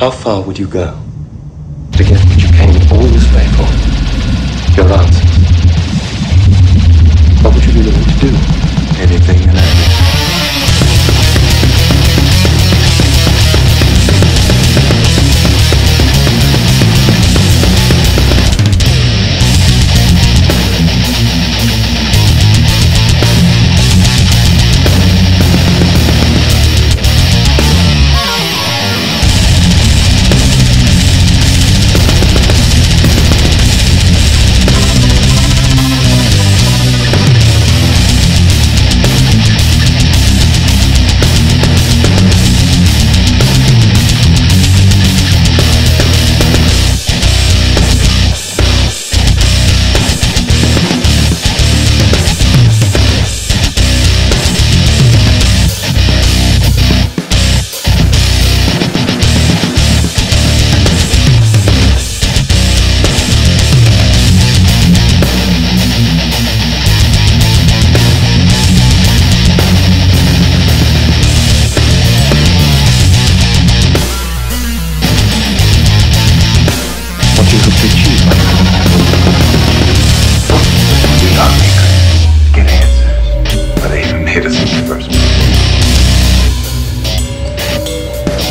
How far would you go to get what you came all this way for? Your answers. What would you be willing to do?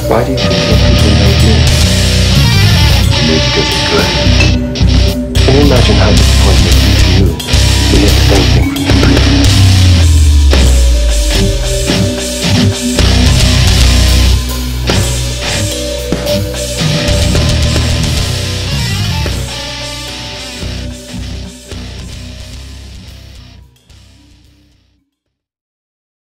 Why do you think